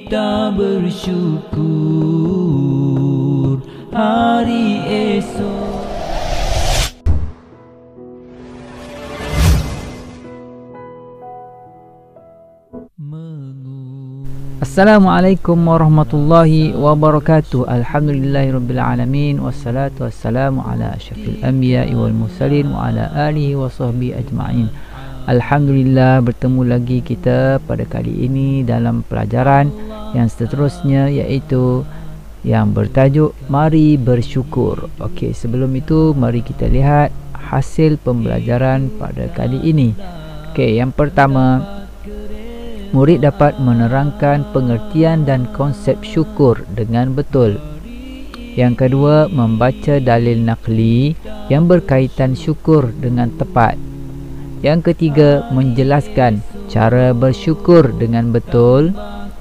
kita bersyukur hari esok. Assalamualaikum warahmatullahi wabarakatuh. Alhamdulillahirrabbilalamin Wassalatu wassalamu ala ashrafil anbiya wal mursalin Wa ala alihi wa sahbihi ajma'in Alhamdulillah bertemu lagi kita pada kali ini dalam pelajaran yang seterusnya iaitu yang bertajuk Mari Bersyukur Okey sebelum itu mari kita lihat hasil pembelajaran pada kali ini Okey yang pertama murid dapat menerangkan pengertian dan konsep syukur dengan betul. Yang kedua, membaca dalil nakli yang berkaitan syukur dengan tepat. Yang ketiga, menjelaskan cara bersyukur dengan betul.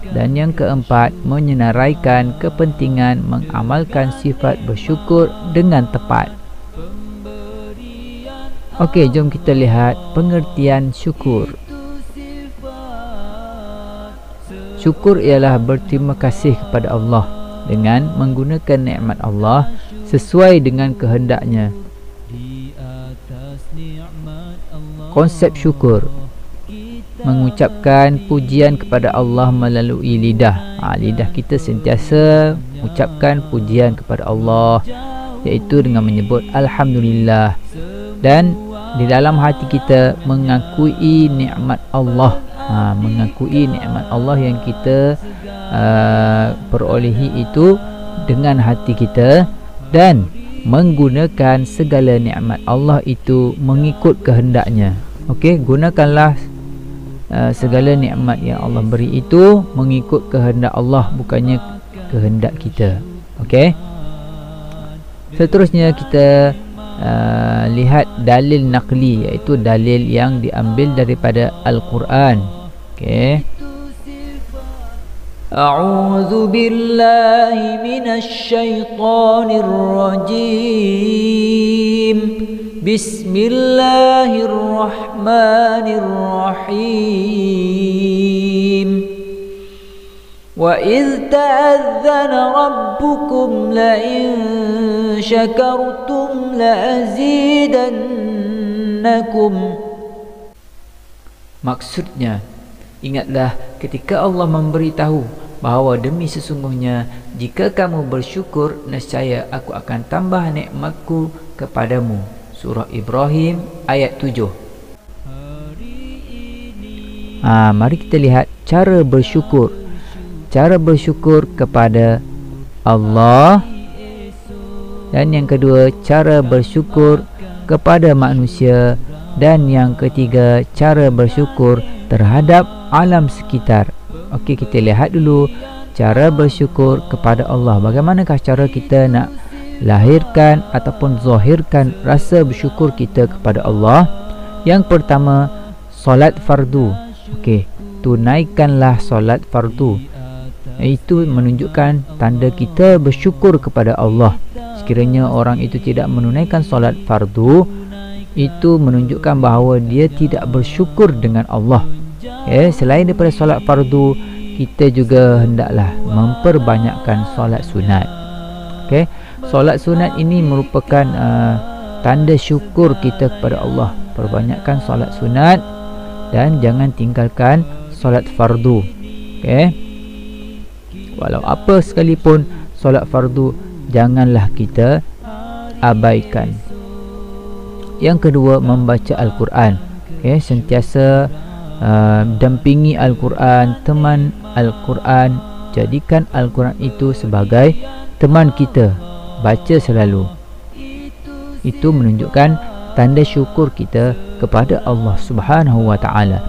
Dan yang keempat, menyenaraikan kepentingan mengamalkan sifat bersyukur dengan tepat. Okey, jom kita lihat pengertian syukur. Syukur ialah berterima kasih kepada Allah dengan menggunakan nikmat Allah sesuai dengan kehendaknya. Konsep syukur. Mengucapkan pujian kepada Allah melalui lidah. Ha, lidah kita sentiasa mengucapkan pujian kepada Allah iaitu dengan menyebut alhamdulillah. Dan di dalam hati kita mengakui nikmat Allah. Ha, mengakui nikmat Allah yang kita uh, perolehi itu dengan hati kita. Dan menggunakan segala nikmat Allah itu mengikut kehendaknya. Okey, gunakanlah uh, segala nikmat yang Allah beri itu mengikut kehendak Allah bukannya kehendak kita. Okey. Seterusnya kita uh, lihat dalil nakli iaitu dalil yang diambil daripada Al-Quran. Okay. أعوذ بالله من الشيطان الرجيم. بسم الله الرحمن الرحيم. وإذ تأذن ربكم لئن شكرتم لأزيدنكم. Maksudnya Ingatlah ketika Allah memberitahu bahawa demi sesungguhnya jika kamu bersyukur nescaya aku akan tambah nikmatku kepadamu. Surah Ibrahim ayat 7. Ha, mari kita lihat cara bersyukur. Cara bersyukur kepada Allah dan yang kedua cara bersyukur kepada manusia dan yang ketiga cara bersyukur terhadap alam sekitar. Okey kita lihat dulu cara bersyukur kepada Allah. Bagaimanakah cara kita nak lahirkan ataupun zahirkan rasa bersyukur kita kepada Allah? Yang pertama solat fardu. Okey, tunaikanlah solat fardu. Itu menunjukkan tanda kita bersyukur kepada Allah. Sekiranya orang itu tidak menunaikan solat fardu, itu menunjukkan bahawa dia tidak bersyukur dengan Allah eh selain daripada solat fardu kita juga hendaklah memperbanyakkan solat sunat. Okey solat sunat ini merupakan uh, tanda syukur kita kepada Allah. Perbanyakkan solat sunat dan jangan tinggalkan solat fardu. Okey walau apa sekalipun solat fardu janganlah kita abaikan. Yang kedua membaca al-Quran. Okey sentiasa uh, dampingi Al-Quran, teman Al-Quran, jadikan Al-Quran itu sebagai teman kita. Baca selalu. Itu menunjukkan tanda syukur kita kepada Allah Subhanahu wa taala.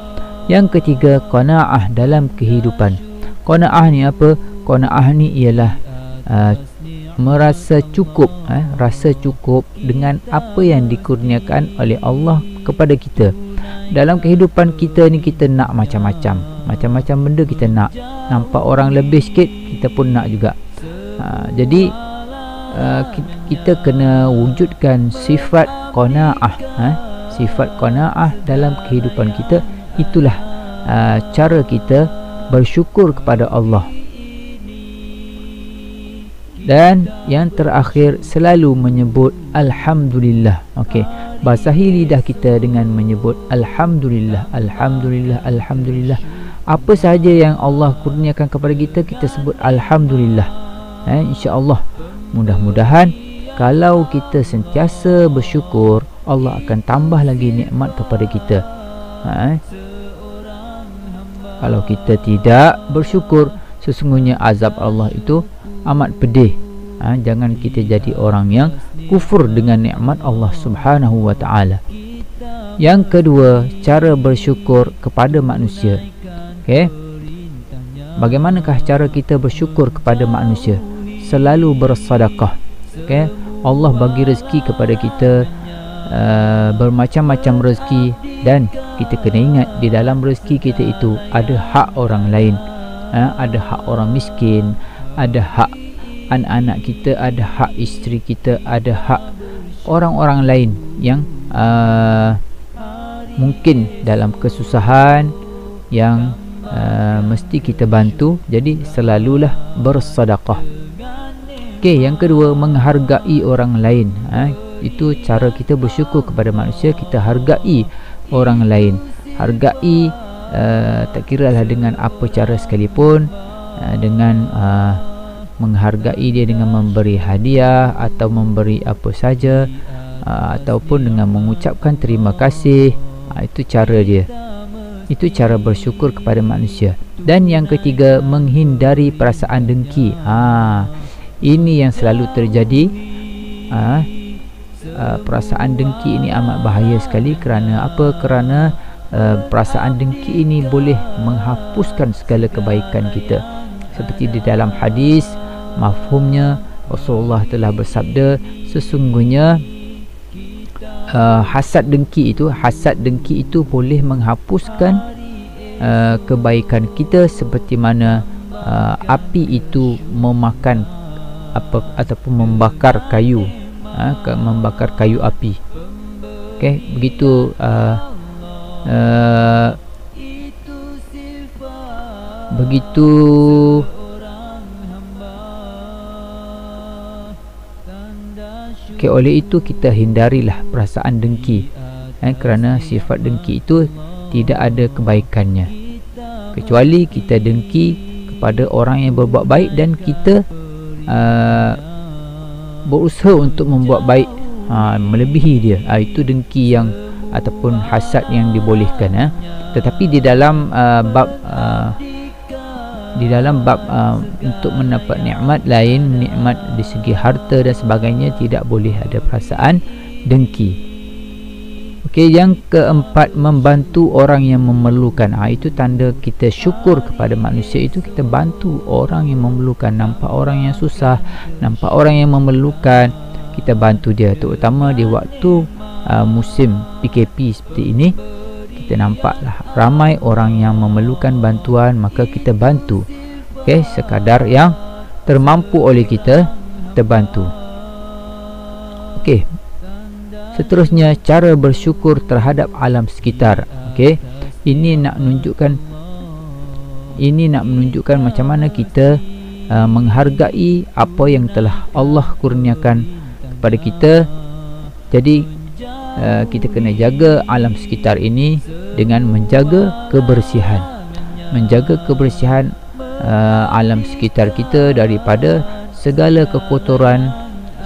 Yang ketiga, qanaah dalam kehidupan. Qanaah ni apa? Qanaah ni ialah uh, merasa cukup, eh, rasa cukup dengan apa yang dikurniakan oleh Allah kepada kita dalam kehidupan kita ni kita nak macam-macam. Macam-macam benda kita nak. Nampak orang lebih sikit kita pun nak juga. Ha, jadi uh, kita kena wujudkan sifat qanaah ha? sifat qanaah dalam kehidupan kita. Itulah uh, cara kita bersyukur kepada Allah. Dan yang terakhir selalu menyebut alhamdulillah. Okey basahi lidah kita dengan menyebut alhamdulillah alhamdulillah alhamdulillah. Apa sahaja yang Allah kurniakan kepada kita kita sebut alhamdulillah. Eh insyaallah. Mudah-mudahan kalau kita sentiasa bersyukur Allah akan tambah lagi nikmat kepada kita. Ha, eh? kalau kita tidak bersyukur sesungguhnya azab Allah itu amat pedih. Ha, jangan kita jadi orang yang kufur dengan nikmat Allah Subhanahu wa taala. Yang kedua cara bersyukur kepada manusia. Okey? Bagaimanakah cara kita bersyukur kepada manusia? Selalu bersedekah. Okey? Allah bagi rezeki kepada kita uh, bermacam-macam rezeki dan kita kena ingat di dalam rezeki kita itu ada hak orang lain. Uh, ada hak orang miskin ada hak anak-anak kita ada hak isteri kita ada hak orang-orang lain yang uh, mungkin dalam kesusahan yang uh, mesti kita bantu. Jadi selalulah bersedekah. Okey yang kedua menghargai orang lain. Ha? itu cara kita bersyukur kepada manusia. Kita hargai orang lain. Hargai uh, tak kira lah dengan apa cara sekalipun uh, dengan uh, menghargai dia dengan memberi hadiah atau memberi apa saja ataupun dengan mengucapkan terima kasih. Itu cara dia. Itu cara bersyukur kepada manusia. Dan yang ketiga menghindari perasaan dengki. Ha ini yang selalu terjadi. Ha perasaan dengki ini amat bahaya sekali kerana apa? Kerana uh, perasaan dengki ini boleh menghapuskan segala kebaikan kita. Seperti di dalam hadis mafhumnya Rasulullah telah bersabda sesungguhnya uh, hasad dengki itu hasad dengki itu boleh menghapuskan uh, kebaikan kita seperti mana uh, api itu memakan apa ataupun membakar kayu uh, membakar kayu api. Okey begitu uh, uh, begitu Okay, oleh itu kita hindarilah perasaan dengki. Eh, kerana sifat dengki itu tidak ada kebaikannya. Kecuali kita dengki kepada orang yang berbuat baik dan kita uh, berusaha untuk membuat baik uh, melebihi dia. Uh, itu dengki yang ataupun hasad yang dibolehkan eh. tetapi di dalam uh, bab uh, di dalam bab uh, untuk mendapat nikmat lain nikmat di segi harta dan sebagainya tidak boleh ada perasaan dengki. Okey yang keempat membantu orang yang memerlukan. Ha, itu tanda kita syukur kepada manusia itu kita bantu orang yang memerlukan. Nampak orang yang susah nampak orang yang memerlukan kita bantu dia. Terutama di waktu uh, musim PKP seperti ini kita nampaklah. Ramai orang yang memerlukan bantuan maka kita bantu. Okey sekadar yang termampu oleh kita kita bantu. Okey. Seterusnya cara bersyukur terhadap alam sekitar. Okey. Ini nak menunjukkan ini nak menunjukkan macam mana kita uh, menghargai apa yang telah Allah kurniakan kepada kita. Jadi Uh, kita kena jaga alam sekitar ini dengan menjaga kebersihan. Menjaga kebersihan uh, alam sekitar kita daripada segala kekotoran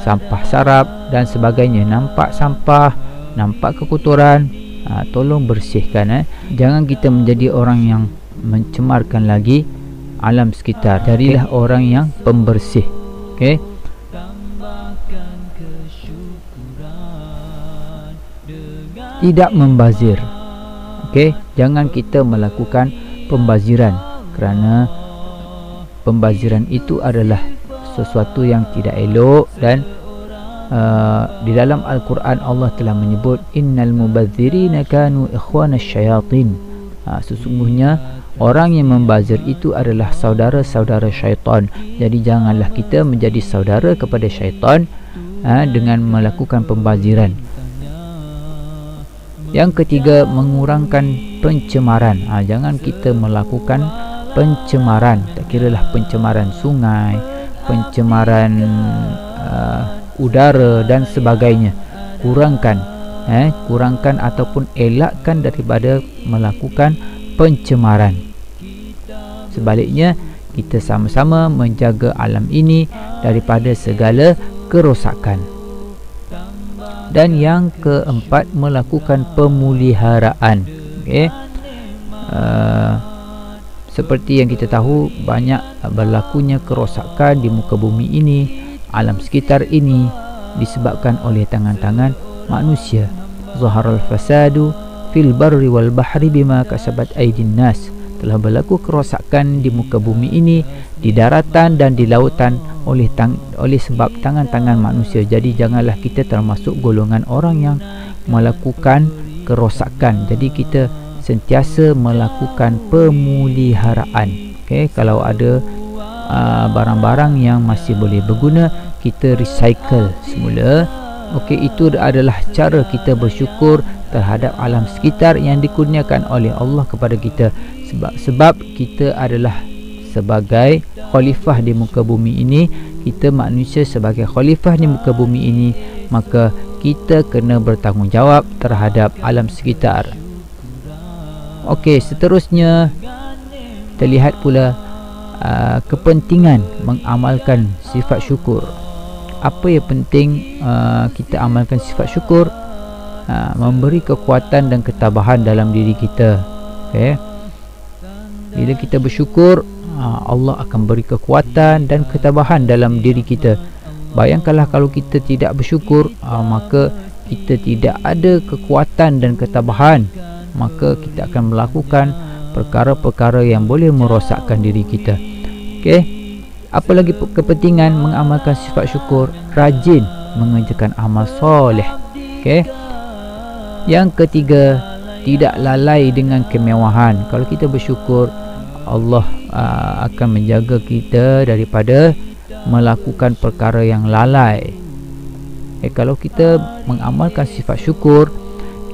sampah sarap dan sebagainya. Nampak sampah nampak kekotoran uh, tolong bersihkan eh. jangan kita menjadi orang yang mencemarkan lagi alam sekitar. Jadilah okay. orang yang pembersih. Okey tidak membazir. Okey jangan kita melakukan pembaziran kerana pembaziran itu adalah sesuatu yang tidak elok dan uh, di dalam al-Quran Allah telah menyebut innal mubadzirina kanu ikhwana syayatin. Uh, sesungguhnya orang yang membazir itu adalah saudara-saudara syaitan. Jadi janganlah kita menjadi saudara kepada syaitan uh, dengan melakukan pembaziran yang ketiga mengurangkan pencemaran. Ha, jangan kita melakukan pencemaran. Tak kiralah pencemaran sungai pencemaran uh, udara dan sebagainya kurangkan eh kurangkan ataupun elakkan daripada melakukan pencemaran sebaliknya kita sama-sama menjaga alam ini daripada segala kerosakan dan yang keempat melakukan pemuliharaan okey. Uh, seperti yang kita tahu banyak berlakunya kerosakan di muka bumi ini alam sekitar ini disebabkan oleh tangan-tangan manusia. Zaharal fasadu fil barri wal bahri bima kasabat aydin nas. Telah berlaku kerosakan di muka bumi ini di daratan dan di lautan oleh tang oleh sebab tangan-tangan manusia. Jadi janganlah kita termasuk golongan orang yang melakukan kerosakan. Jadi kita sentiasa melakukan pemuliharaan. Okey kalau ada uh, barang-barang yang masih boleh berguna kita recycle semula. Okey itu adalah cara kita bersyukur terhadap alam sekitar yang dikurniakan oleh Allah kepada kita. Sebab sebab kita adalah sebagai khalifah di muka bumi ini kita manusia sebagai khalifah di muka bumi ini maka kita kena bertanggungjawab terhadap alam sekitar. Okey seterusnya kita lihat pula uh, kepentingan mengamalkan sifat syukur. Apa yang penting uh, kita amalkan sifat syukur? Uh, memberi kekuatan dan ketabahan dalam diri kita. Okey bila kita bersyukur uh, Allah akan beri kekuatan dan ketabahan dalam diri kita. Bayangkanlah kalau kita tidak bersyukur uh, maka kita tidak ada kekuatan dan ketabahan. Maka kita akan melakukan perkara-perkara yang boleh merosakkan diri kita. Okey apalagi kepentingan mengamalkan sifat syukur? Rajin mengerjakan amal soleh. Okey yang ketiga tidak lalai dengan kemewahan. Kalau kita bersyukur Allah uh, akan menjaga kita daripada melakukan perkara yang lalai. Eh, kalau kita mengamalkan sifat syukur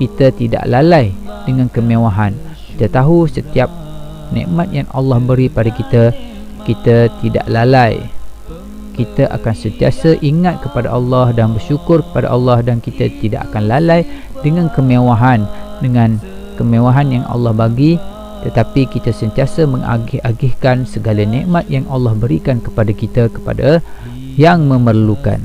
kita tidak lalai dengan kemewahan. Kita tahu setiap nikmat yang Allah beri pada kita kita tidak lalai. Kita akan sentiasa ingat kepada Allah dan bersyukur kepada Allah dan kita tidak akan lalai dengan kemewahan dengan kemewahan yang Allah bagi tetapi kita sentiasa mengagih-agihkan segala nikmat yang Allah berikan kepada kita kepada yang memerlukan.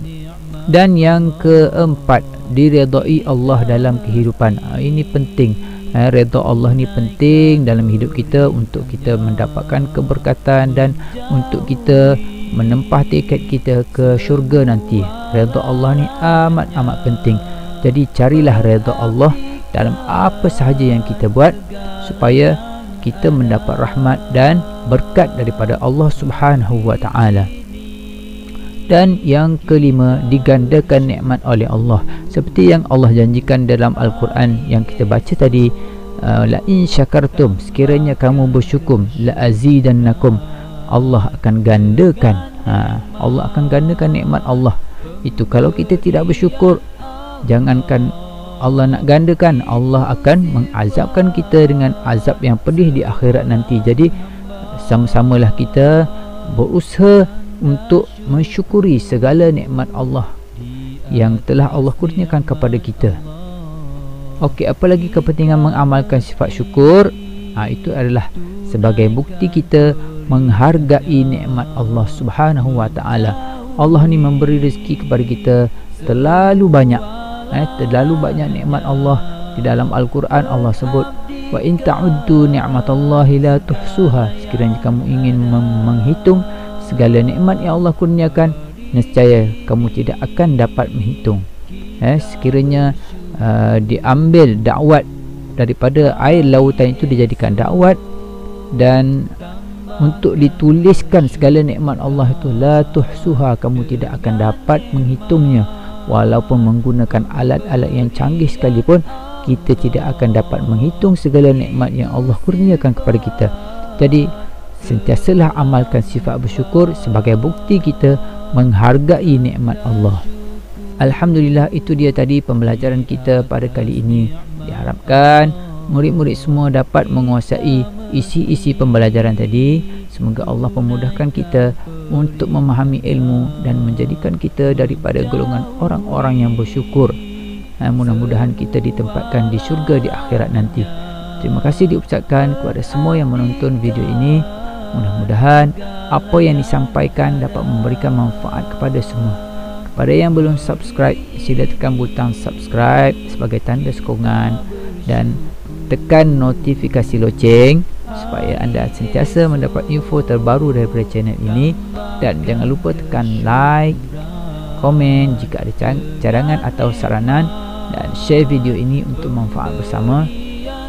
Dan yang keempat diredai Allah dalam kehidupan. Ah, ini penting. Eh, redha Allah ni penting dalam hidup kita untuk kita mendapatkan keberkatan dan untuk kita menempah tiket kita ke syurga nanti. Redha Allah ni amat amat penting. Jadi carilah redha Allah dalam apa sahaja yang kita buat supaya kita mendapat rahmat dan berkat daripada Allah Subhanahu wa taala. Dan yang kelima digandakan nikmat oleh Allah. Seperti yang Allah janjikan dalam al-Quran yang kita baca tadi uh, la in syakartum sekiranya kamu bersyukur la azidannakum Allah akan gandakan. Ha, Allah akan gandakan nikmat Allah. Itu kalau kita tidak bersyukur jangankan Allah nak gandakan Allah akan mengazabkan kita dengan azab yang pedih di akhirat nanti jadi sama-samalah kita berusaha untuk mensyukuri segala nikmat Allah yang telah Allah kurniakan kepada kita. Okey, apa lagi kepentingan mengamalkan sifat syukur? Ha, itu adalah sebagai bukti kita menghargai nikmat Allah Subhanahu Wa Taala. Allah ni memberi rezeki kepada kita terlalu banyak. Eh, terlalu banyak nikmat Allah di dalam Al-Quran Allah sebut wa in ta'uddu ni'matallahi la tuhsuha. Sekiranya kamu ingin menghitung segala nikmat yang Allah kurniakan nescaya kamu tidak akan dapat menghitung. Eh sekiranya uh, diambil dakwat daripada air lautan itu dijadikan dakwat dan untuk dituliskan segala nikmat Allah itu la tuhsuha kamu tidak akan dapat menghitungnya walaupun menggunakan alat-alat yang canggih sekalipun kita tidak akan dapat menghitung segala nikmat yang Allah kurniakan kepada kita jadi sentiasalah amalkan sifat bersyukur sebagai bukti kita menghargai nikmat Allah. Alhamdulillah itu dia tadi pembelajaran kita pada kali ini. Diharapkan murid-murid semua dapat menguasai isi-isi pembelajaran tadi. Semoga Allah memudahkan kita untuk memahami ilmu dan menjadikan kita daripada golongan orang-orang yang bersyukur. Ha, mudah-mudahan kita ditempatkan di syurga di akhirat nanti. Terima kasih diucapkan kepada semua yang menonton video ini. Mudah-mudahan apa yang disampaikan dapat memberikan manfaat kepada semua. Kepada yang belum subscribe, sila tekan butang subscribe sebagai tanda sokongan dan tekan notifikasi loceng supaya anda sentiasa mendapat info terbaru daripada channel ini dan jangan lupa tekan like, komen jika ada cadangan atau saranan dan share video ini untuk manfaat bersama.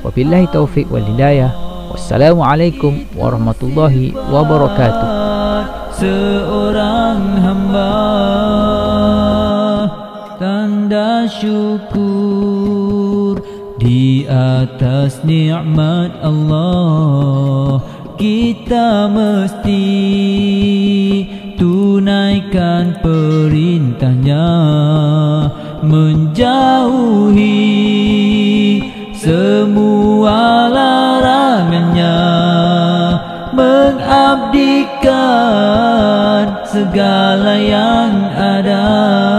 Wabillahi taufik wal hidayah. Wassalamualaikum warahmatullahi wabarakatuh. Seorang hamba tanda syukur di atas nikmat Allah kita mesti tunaikan perintahnya menjauhi semua larangannya mengabdikan segala yang ada